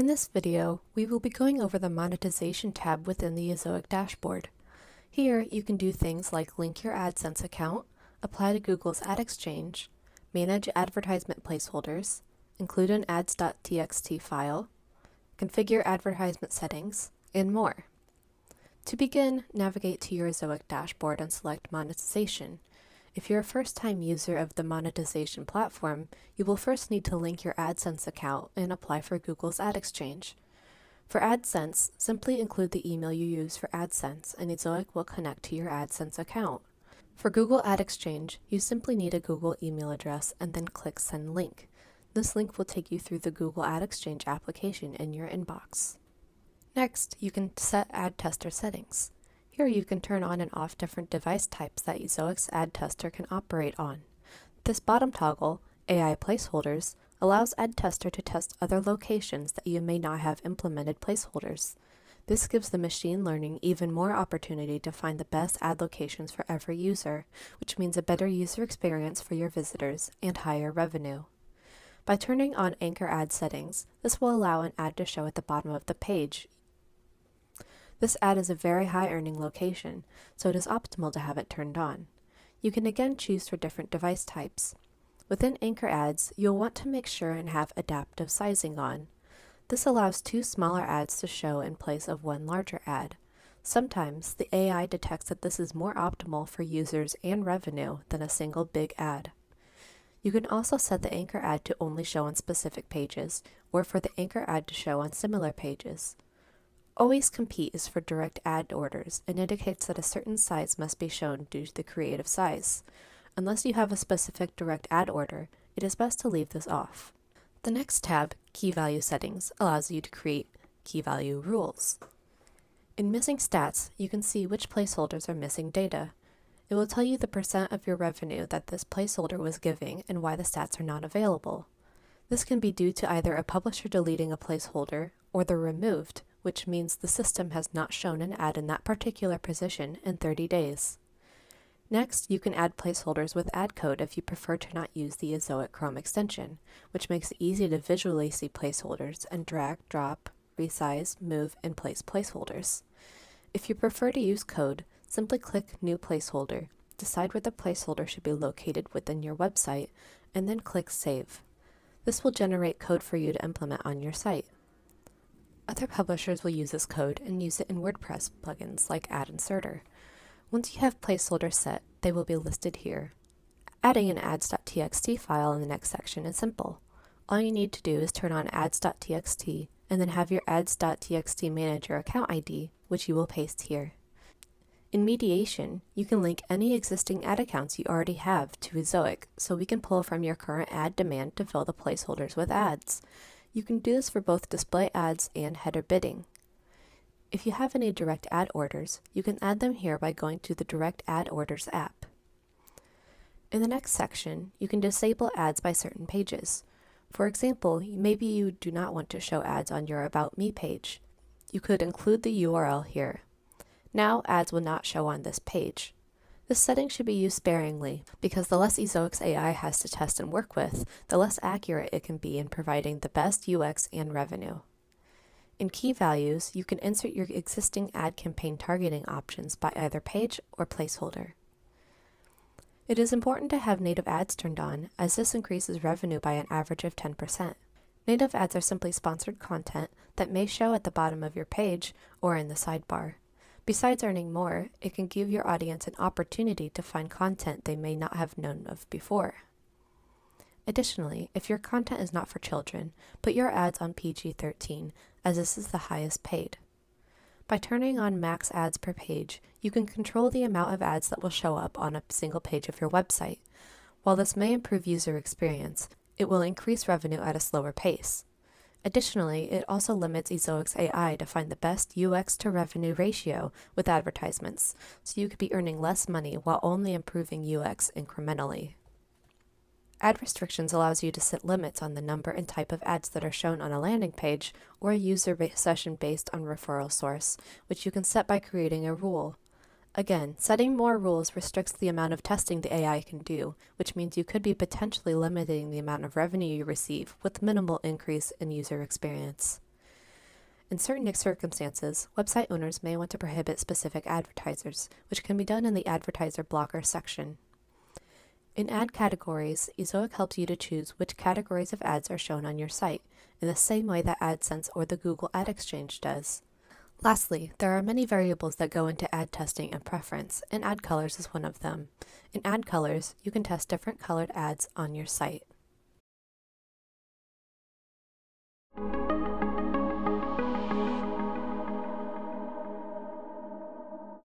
In this video, we will be going over the Monetization tab within the Ezoic dashboard. Here, you can do things like link your AdSense account, apply to Google's Ad Exchange, manage advertisement placeholders, include an ads.txt file, configure advertisement settings, and more. To begin, navigate to your Ezoic dashboard and select Monetization. If you're a first-time user of the monetization platform, you will first need to link your AdSense account and apply for Google's Ad Exchange. For AdSense, simply include the email you use for AdSense and Ezoic will connect to your AdSense account. For Google Ad Exchange, you simply need a Google email address and then click Send Link. This link will take you through the Google Ad Exchange application in your inbox. Next, you can set ad tester settings. Here you can turn on and off different device types that Ezoic's ad tester can operate on. This bottom toggle, AI placeholders, allows ad tester to test other locations that you may not have implemented placeholders. This gives the machine learning even more opportunity to find the best ad locations for every user, which means a better user experience for your visitors and higher revenue. By turning on Anchor Ad settings, this will allow an ad to show at the bottom of the page this ad is a very high earning location, so it is optimal to have it turned on. You can again choose for different device types. Within Anchor Ads, you'll want to make sure and have adaptive sizing on. This allows two smaller ads to show in place of one larger ad. Sometimes the AI detects that this is more optimal for users and revenue than a single big ad. You can also set the anchor ad to only show on specific pages, or for the anchor ad to show on similar pages. Always Compete is for direct ad orders and indicates that a certain size must be shown due to the creative size. Unless you have a specific direct ad order, it is best to leave this off. The next tab, Key Value Settings, allows you to create key value rules. In Missing Stats, you can see which placeholders are missing data. It will tell you the percent of your revenue that this placeholder was giving and why the stats are not available. This can be due to either a publisher deleting a placeholder or they're removed, which means the system has not shown an ad in that particular position in 30 days. Next, you can add placeholders with ad code if you prefer to not use the Ezoic Chrome extension, which makes it easy to visually see placeholders and drag, drop, resize, move, and place placeholders. If you prefer to use code, simply click New Placeholder, decide where the placeholder should be located within your website, and then click Save. This will generate code for you to implement on your site. Other publishers will use this code and use it in WordPress plugins like Ad Inserter. Once you have placeholders set, they will be listed here. Adding an ads.txt file in the next section is simple. All you need to do is turn on ads.txt and then have your ads.txt manager account ID, which you will paste here. In mediation, you can link any existing ad accounts you already have to Ezoic, so we can pull from your current ad demand to fill the placeholders with ads. You can do this for both display ads and header bidding. If you have any direct ad orders, you can add them here by going to the Direct Ad Orders app. In the next section, you can disable ads by certain pages. For example, maybe you do not want to show ads on your About Me page. You could include the URL here. Now ads will not show on this page. This setting should be used sparingly, because the less Ezoic's AI has to test and work with, the less accurate it can be in providing the best UX and revenue. In key values, you can insert your existing ad campaign targeting options by either page or placeholder. It is important to have native ads turned on, as this increases revenue by an average of 10%. Native ads are simply sponsored content that may show at the bottom of your page or in the sidebar. Besides earning more, it can give your audience an opportunity to find content they may not have known of before. Additionally, if your content is not for children, put your ads on PG 13, as this is the highest paid. By turning on max ads per page, you can control the amount of ads that will show up on a single page of your website. While this may improve user experience, it will increase revenue at a slower pace. Additionally, it also limits Ezoic's AI to find the best UX to revenue ratio with advertisements, so you could be earning less money while only improving UX incrementally. Ad restrictions allows you to set limits on the number and type of ads that are shown on a landing page or a user session based on referral source, which you can set by creating a rule. Again, setting more rules restricts the amount of testing the AI can do, which means you could be potentially limiting the amount of revenue you receive with minimal increase in user experience. In certain circumstances, website owners may want to prohibit specific advertisers, which can be done in the Advertiser Blocker section. In ad categories, Ezoic helps you to choose which categories of ads are shown on your site, in the same way that AdSense or the Google Ad Exchange does. Lastly, there are many variables that go into ad testing and preference, and ad colors is one of them. In ad colors, you can test different colored ads on your site.